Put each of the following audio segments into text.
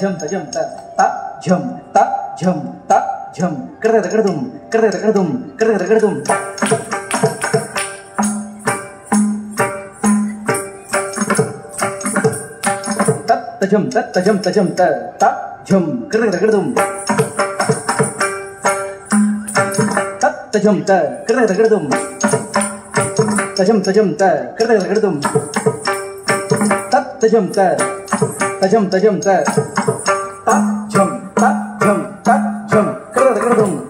jam ta jam ta ta jam ta jam ta jam kereta kereta tajam ta tajam tajam ta ta jam kr kr kr dum ta tajam ta kr kr kr dum tajam tajam ta kr kr kr dum ta tajam ta tajam tajam ta ta jam ta jam ta jam kr kr kr dum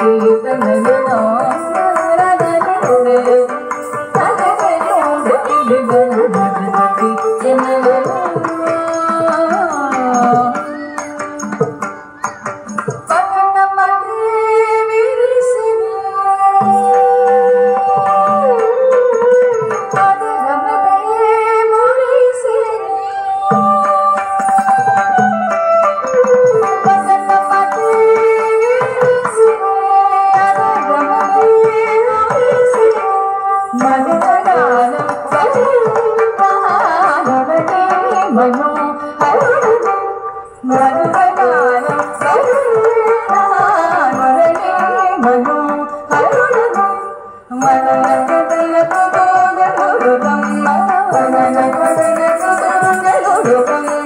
Thank you. Thank you.